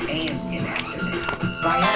and. Viagra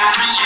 Bye.